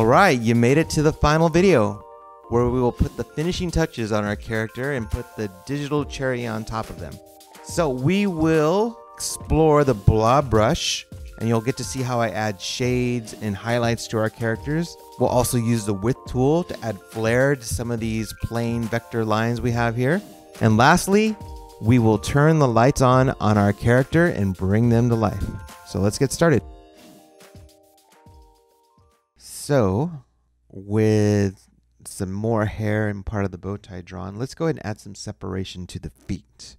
All right, you made it to the final video where we will put the finishing touches on our character and put the digital cherry on top of them. So we will explore the blob brush and you'll get to see how I add shades and highlights to our characters. We'll also use the width tool to add flare to some of these plain vector lines we have here. And lastly, we will turn the lights on on our character and bring them to life. So let's get started. So, with some more hair and part of the bow tie drawn, let's go ahead and add some separation to the feet.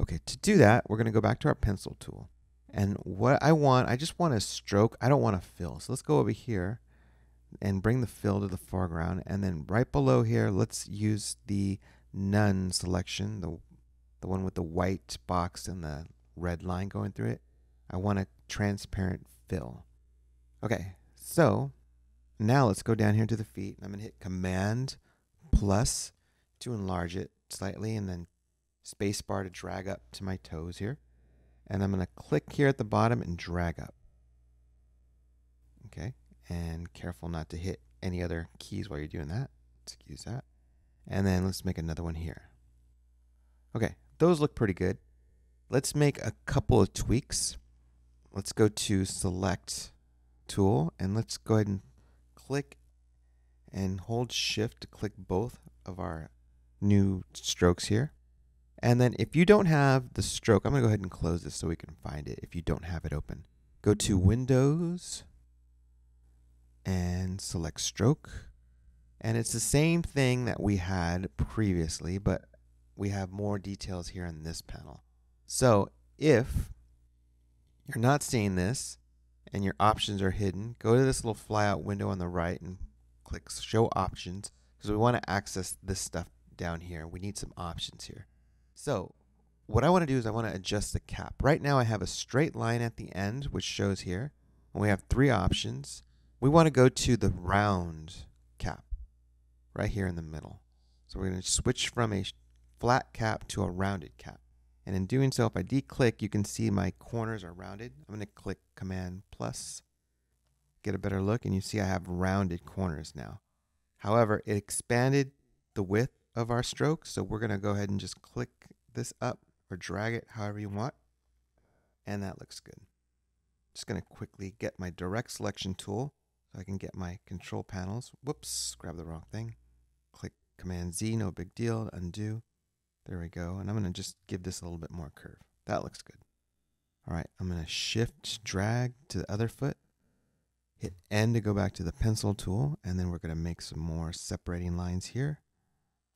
Okay, to do that, we're going to go back to our pencil tool. And what I want, I just want a stroke. I don't want a fill. So let's go over here and bring the fill to the foreground. And then right below here, let's use the none selection, the, the one with the white box and the red line going through it. I want a transparent fill. Okay, so now let's go down here to the feet. I'm going to hit Command plus to enlarge it slightly and then spacebar to drag up to my toes here. And I'm going to click here at the bottom and drag up. Okay, and careful not to hit any other keys while you're doing that. Excuse that. And then let's make another one here. Okay, those look pretty good. Let's make a couple of tweaks. Let's go to Select Tool and let's go ahead and click and hold shift to click both of our new strokes here. And then if you don't have the stroke, I'm going to go ahead and close this so we can find it if you don't have it open. Go to Windows and select stroke. And it's the same thing that we had previously, but we have more details here in this panel. So if you're not seeing this, and your options are hidden, go to this little flyout window on the right and click show options because we want to access this stuff down here. We need some options here. So what I want to do is I want to adjust the cap. Right now I have a straight line at the end, which shows here. And we have three options. We want to go to the round cap right here in the middle. So we're going to switch from a flat cap to a rounded cap. And in doing so, if I declick, you can see my corners are rounded. I'm going to click Command plus, get a better look, and you see I have rounded corners now. However, it expanded the width of our stroke, so we're going to go ahead and just click this up or drag it however you want. And that looks good. Just going to quickly get my direct selection tool so I can get my control panels. Whoops, grab the wrong thing. Click Command Z, no big deal, undo. There we go. And I'm going to just give this a little bit more curve. That looks good. All right, I'm going to shift drag to the other foot. Hit N to go back to the pencil tool. And then we're going to make some more separating lines here.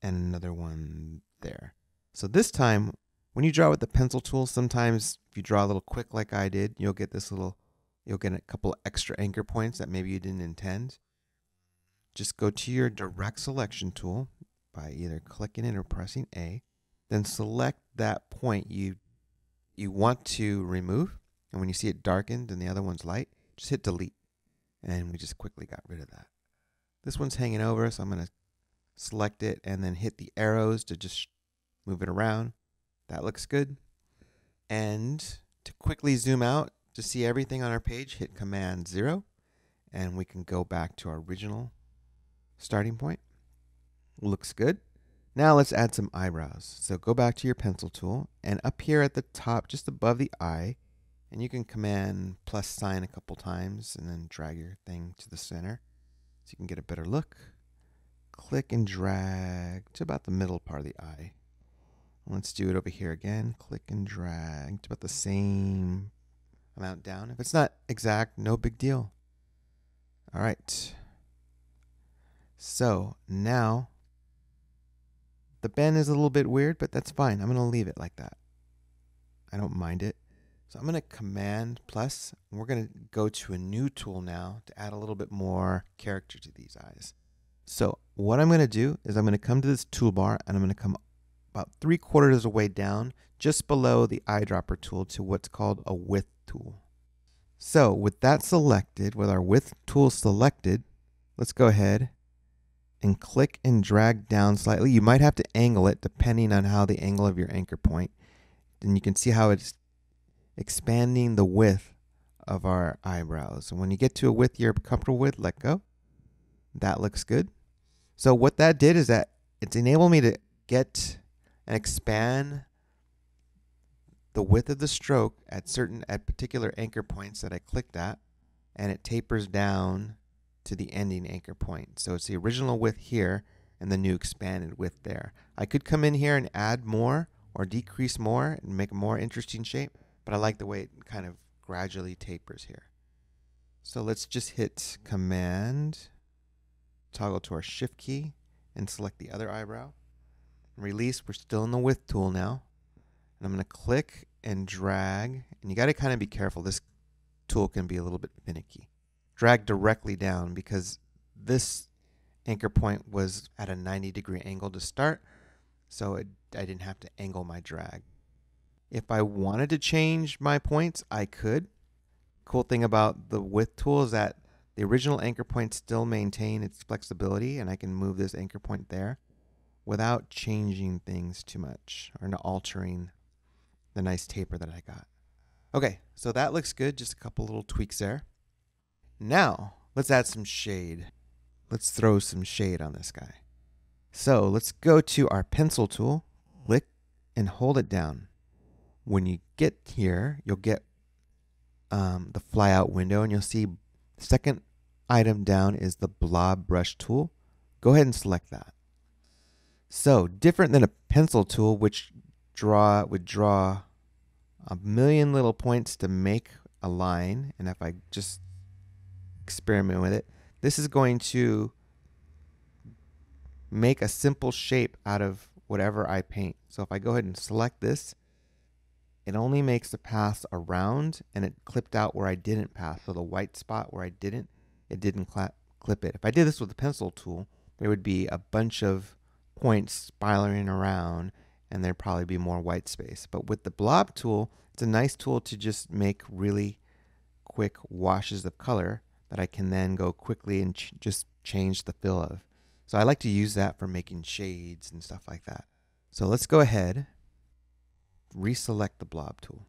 And another one there. So this time, when you draw with the pencil tool, sometimes if you draw a little quick like I did, you'll get this little, you'll get a couple extra anchor points that maybe you didn't intend. Just go to your direct selection tool by either clicking it or pressing A then select that point you you want to remove. And when you see it darkened and the other one's light, just hit delete. And we just quickly got rid of that. This one's hanging over, so I'm going to select it and then hit the arrows to just move it around. That looks good. And to quickly zoom out to see everything on our page, hit Command 0 and we can go back to our original starting point. Looks good. Now let's add some eyebrows. So go back to your pencil tool and up here at the top, just above the eye, and you can command plus sign a couple times and then drag your thing to the center so you can get a better look. Click and drag to about the middle part of the eye. Let's do it over here again. Click and drag to about the same amount down. If it's not exact, no big deal. All right. So now the bend is a little bit weird, but that's fine. I'm going to leave it like that. I don't mind it. So I'm going to command plus, and we're going to go to a new tool now to add a little bit more character to these eyes. So what I'm going to do is I'm going to come to this toolbar and I'm going to come about three quarters of the way down just below the eyedropper tool to what's called a width tool. So with that selected, with our width tool selected, let's go ahead and click and drag down slightly. You might have to angle it depending on how the angle of your anchor point. And you can see how it's expanding the width of our eyebrows. And when you get to a width you're comfortable with, let go. That looks good. So what that did is that it's enabled me to get and expand the width of the stroke at certain at particular anchor points that I clicked at and it tapers down to the ending anchor point. So it's the original width here and the new expanded width there. I could come in here and add more or decrease more and make a more interesting shape, but I like the way it kind of gradually tapers here. So let's just hit Command, toggle to our Shift key, and select the other eyebrow. Release, we're still in the width tool now. And I'm going to click and drag, and you got to kind of be careful. This tool can be a little bit finicky. Drag directly down because this anchor point was at a 90 degree angle to start, so it, I didn't have to angle my drag. If I wanted to change my points, I could. Cool thing about the width tool is that the original anchor point still maintain its flexibility, and I can move this anchor point there without changing things too much or altering the nice taper that I got. Okay, so that looks good. Just a couple little tweaks there. Now, let's add some shade. Let's throw some shade on this guy. So let's go to our pencil tool, click and hold it down. When you get here, you'll get um, the flyout window and you'll see second item down is the blob brush tool. Go ahead and select that. So different than a pencil tool, which draw would draw a million little points to make a line. And if I just experiment with it, this is going to make a simple shape out of whatever I paint. So if I go ahead and select this, it only makes the path around and it clipped out where I didn't pass. So the white spot where I didn't, it didn't clip it. If I did this with a pencil tool, there would be a bunch of points spiraling around and there'd probably be more white space. But with the blob tool, it's a nice tool to just make really quick washes of color that I can then go quickly and ch just change the fill of. So I like to use that for making shades and stuff like that. So let's go ahead, reselect the blob tool.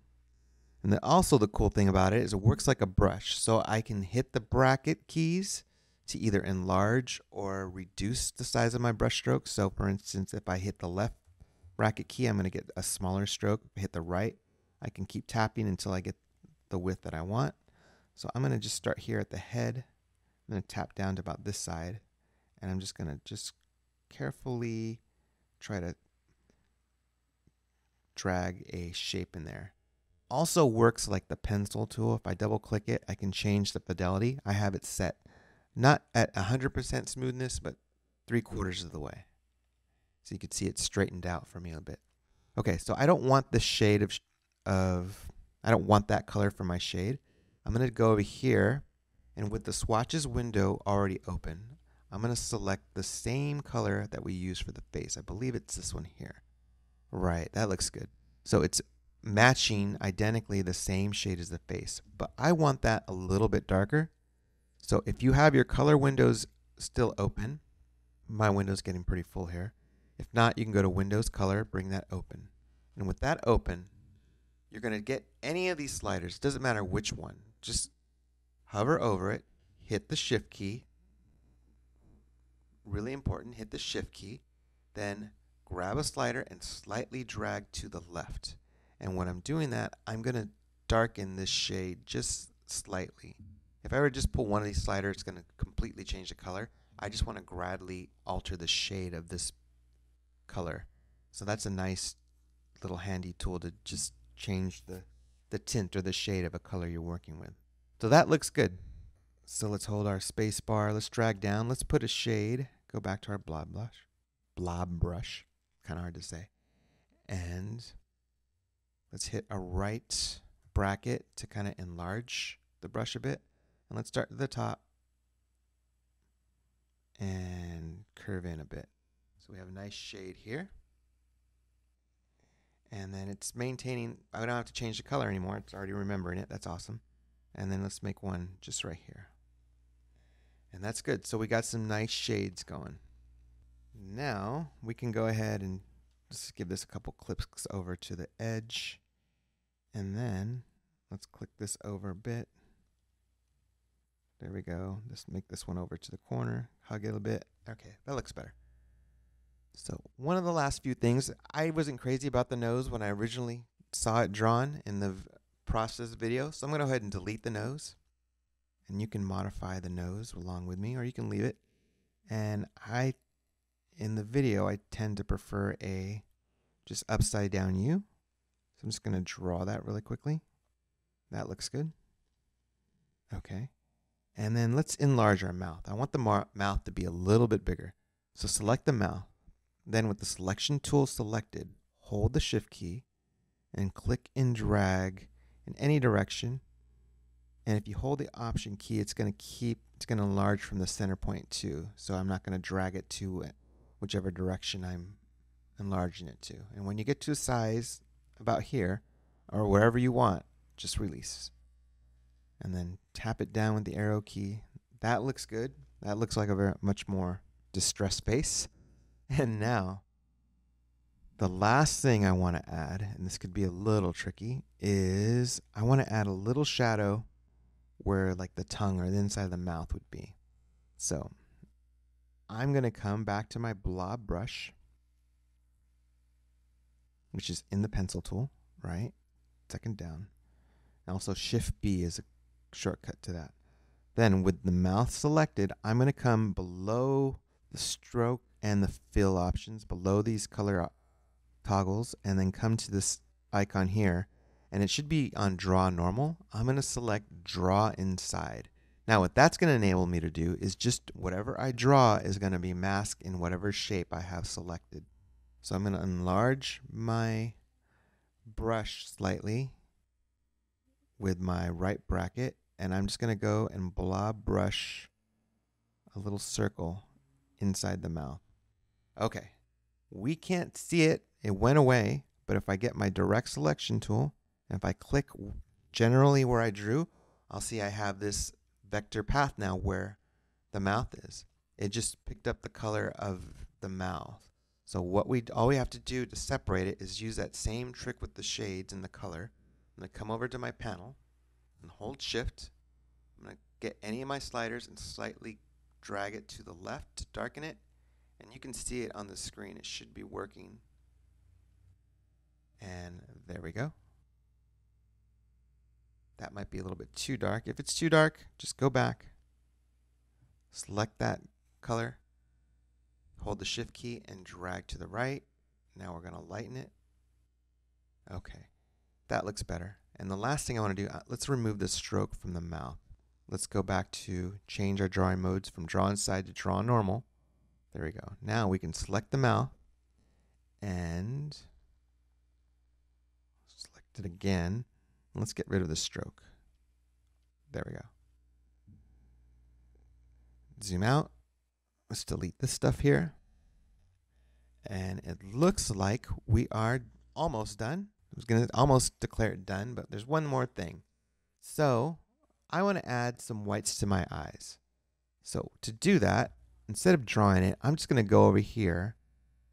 And then also the cool thing about it is it works like a brush. So I can hit the bracket keys to either enlarge or reduce the size of my brush strokes. So for instance, if I hit the left bracket key, I'm going to get a smaller stroke. If I hit the right, I can keep tapping until I get the width that I want. So I'm going to just start here at the head. I'm going to tap down to about this side. And I'm just going to just carefully try to drag a shape in there. Also works like the pencil tool. If I double click it, I can change the fidelity. I have it set not at 100% smoothness, but three quarters of the way. So you can see it straightened out for me a bit. Okay, so I don't want the shade of, of I don't want that color for my shade. I'm going to go over here, and with the swatches window already open, I'm going to select the same color that we use for the face. I believe it's this one here. Right, that looks good. So it's matching identically the same shade as the face, but I want that a little bit darker. So if you have your color windows still open, my window's getting pretty full here. If not, you can go to Windows Color, bring that open. And with that open, you're going to get any of these sliders. Doesn't matter which one. Just hover over it, hit the Shift key. Really important, hit the Shift key. Then grab a slider and slightly drag to the left. And when I'm doing that, I'm going to darken this shade just slightly. If I were to just pull one of these sliders, it's going to completely change the color. I just want to gradually alter the shade of this color. So that's a nice little handy tool to just change the, the tint or the shade of a color you're working with. So that looks good. So let's hold our space bar. Let's drag down. Let's put a shade. Go back to our blob brush. Blob brush. Kind of hard to say. And let's hit a right bracket to kind of enlarge the brush a bit. And let's start at the top and curve in a bit. So we have a nice shade here. And then it's maintaining, I don't have to change the color anymore. It's already remembering it. That's awesome. And then let's make one just right here. And that's good. So we got some nice shades going. Now we can go ahead and just give this a couple clicks over to the edge. And then let's click this over a bit. There we go. Just make this one over to the corner, hug it a bit. Okay, that looks better. So one of the last few things, I wasn't crazy about the nose when I originally saw it drawn in the process video. So I'm going to go ahead and delete the nose. And you can modify the nose along with me, or you can leave it. And I, in the video, I tend to prefer a just upside down U. So I'm just going to draw that really quickly. That looks good. Okay. And then let's enlarge our mouth. I want the mouth to be a little bit bigger. So select the mouth. Then with the selection tool selected, hold the shift key and click and drag in any direction. And if you hold the option key, it's going to keep, it's going to enlarge from the center point too. So I'm not going to drag it to whichever direction I'm enlarging it to. And when you get to a size about here or wherever you want, just release. And then tap it down with the arrow key. That looks good. That looks like a very much more distressed face. And now, the last thing I want to add, and this could be a little tricky, is I want to add a little shadow where like the tongue or the inside of the mouth would be. So I'm going to come back to my blob brush, which is in the pencil tool, right? Second down. And also Shift B is a shortcut to that. Then with the mouth selected, I'm going to come below the stroke and the fill options, below these color toggles, and then come to this icon here. And it should be on draw normal. I'm going to select draw inside. Now what that's going to enable me to do is just whatever I draw is going to be masked in whatever shape I have selected. So I'm going to enlarge my brush slightly with my right bracket and I'm just going to go and blob brush a little circle inside the mouth. Okay, we can't see it. It went away, but if I get my direct selection tool, and if I click generally where I drew, I'll see I have this vector path now where the mouth is. It just picked up the color of the mouth. So what we all we have to do to separate it is use that same trick with the shades and the color. I'm going to come over to my panel and hold shift. I'm going to get any of my sliders and slightly drag it to the left to darken it. And you can see it on the screen. It should be working. And there we go. That might be a little bit too dark. If it's too dark, just go back. Select that color. Hold the shift key and drag to the right. Now we're going to lighten it. Okay. That looks better. And the last thing I want to do, uh, let's remove the stroke from the mouth. Let's go back to change our drawing modes from draw inside to draw normal. There we go. Now we can select the mouth and select it again. Let's get rid of the stroke. There we go. Zoom out. Let's delete this stuff here. And it looks like we are almost done. I was going to almost declare it done, but there's one more thing. So I want to add some whites to my eyes. So to do that, instead of drawing it, I'm just going to go over here.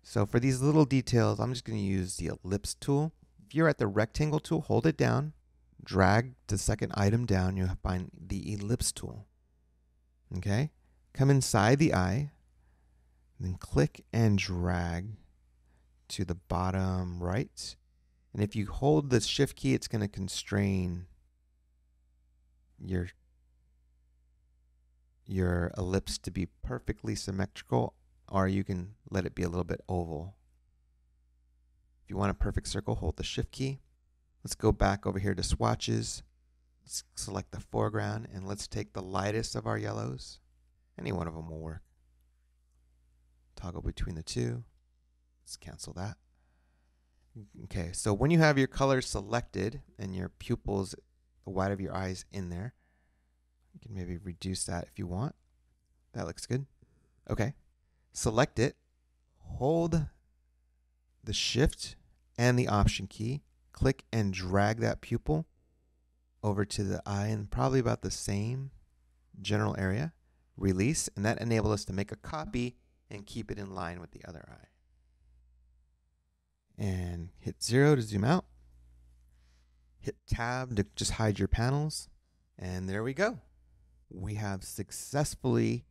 So for these little details, I'm just going to use the ellipse tool. If you're at the rectangle tool, hold it down, drag the second item down, you'll find the ellipse tool. Okay? Come inside the eye, then click and drag to the bottom right and if you hold the shift key, it's going to constrain your your ellipse to be perfectly symmetrical, or you can let it be a little bit oval. If you want a perfect circle, hold the shift key. Let's go back over here to swatches. Let's select the foreground and let's take the lightest of our yellows. Any one of them will work. Toggle between the two. Let's cancel that. Okay, so when you have your colors selected and your pupils, the white of your eyes in there, you can maybe reduce that if you want. That looks good. Okay, select it, hold the shift and the option key, click and drag that pupil over to the eye in probably about the same general area. Release, and that enables us to make a copy and keep it in line with the other eye and hit zero to zoom out. Hit tab to just hide your panels. And there we go. We have successfully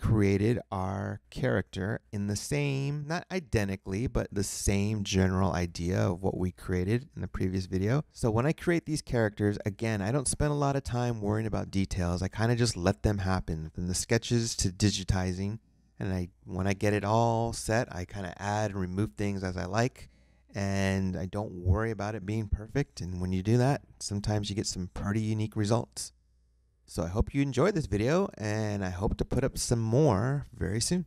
created our character in the same, not identically, but the same general idea of what we created in the previous video. So when I create these characters, again, I don't spend a lot of time worrying about details. I kind of just let them happen from the sketches to digitizing. And I, when I get it all set, I kind of add and remove things as I like. And I don't worry about it being perfect. And when you do that, sometimes you get some pretty unique results. So I hope you enjoyed this video and I hope to put up some more very soon.